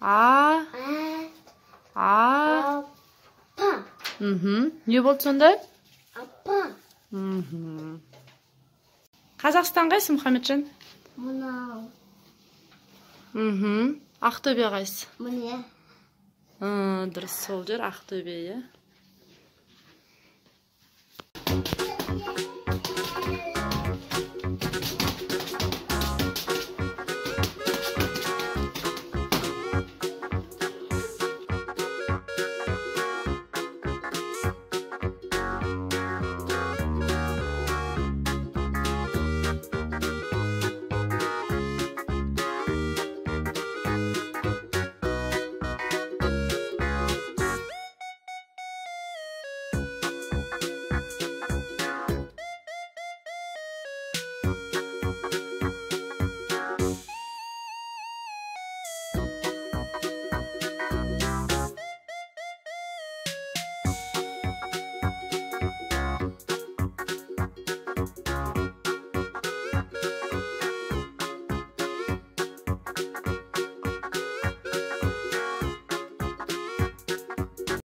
А. 아, 아파. 음, 유볼촌데? 아파. 음, Қазақстанға қайсы Мұхамеджан? Мынау. Мхм. Ақтөбе қайсы? Міне. дұрыс сол жер ақтөбе иә